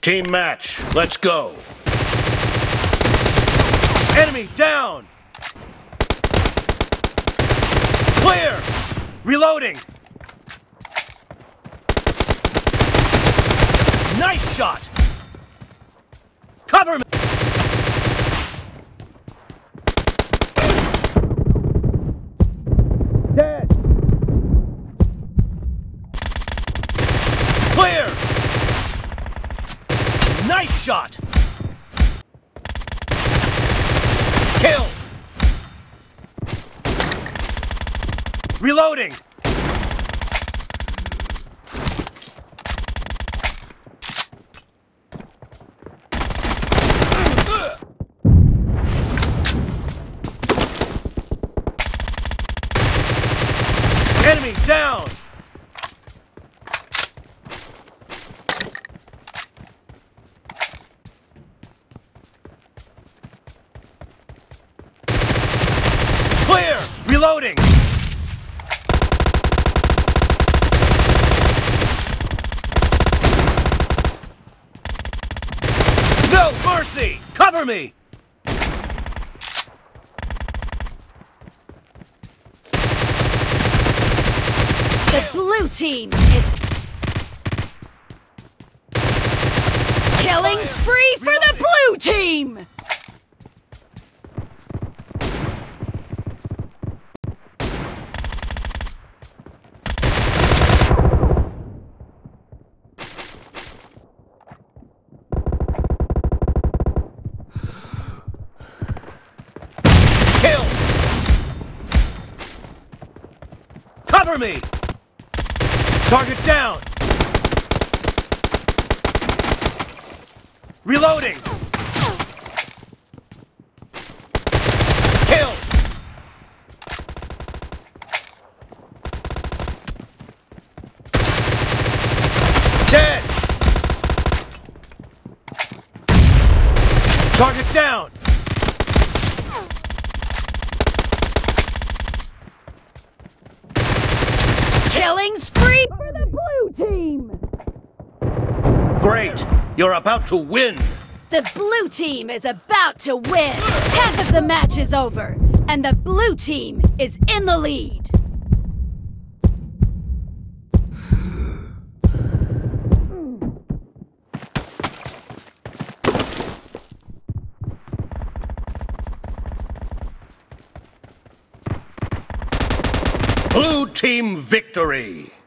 Team match, let's go. Enemy down! Clear! Reloading! Nice shot! Cover me! Dead! Clear! Nice shot! Kill! Reloading! Enemy down! Clear! Reloading! No mercy! Cover me! The blue team is killing spree for the blue team. Kill! Cover me! Target down! Reloading! Kill! Dead! Target down! Killing spree for the blue team. Great! You're about to win! The blue team is about to win. Half of the match is over, and the blue team is in the lead. Blue team victory!